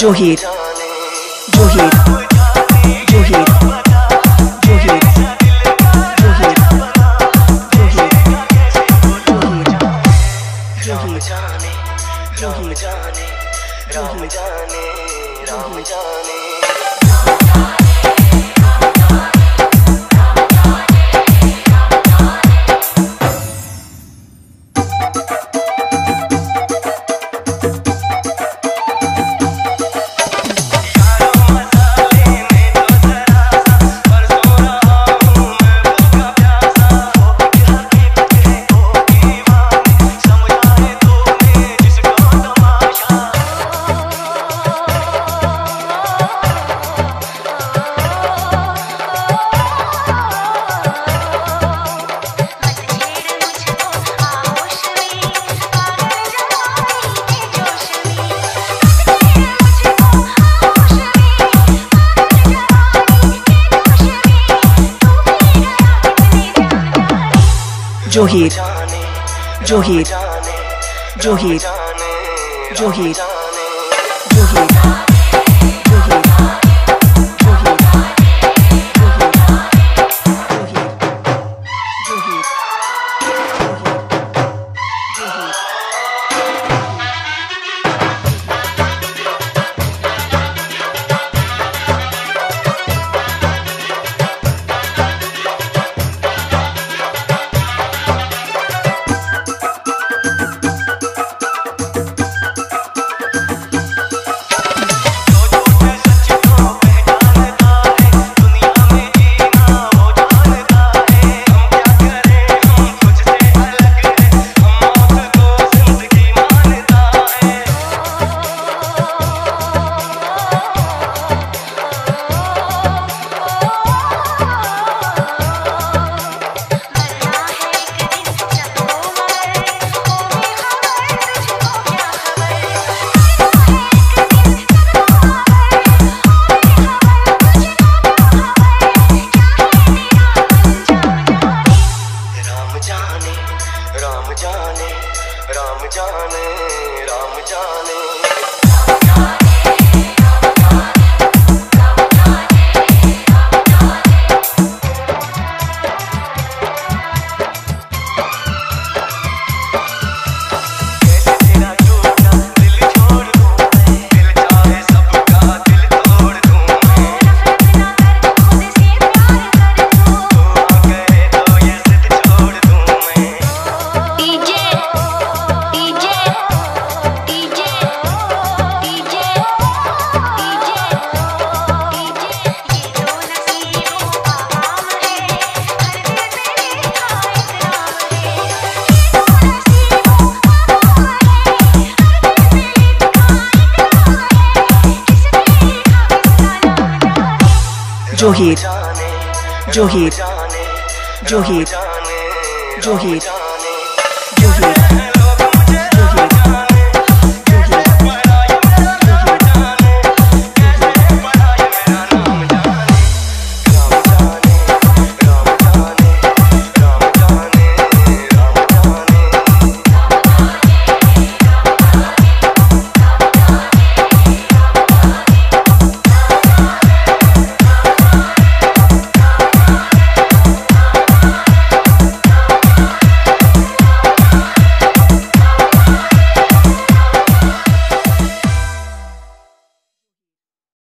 जोहिर जोहिर जोहिर जोहिर जोहिर जोहिर जोहिर जोहिर जोहिर जोहिर जोहिर जोहिर राम जाने। जोहिर जोहिर जोहिर जोहिर।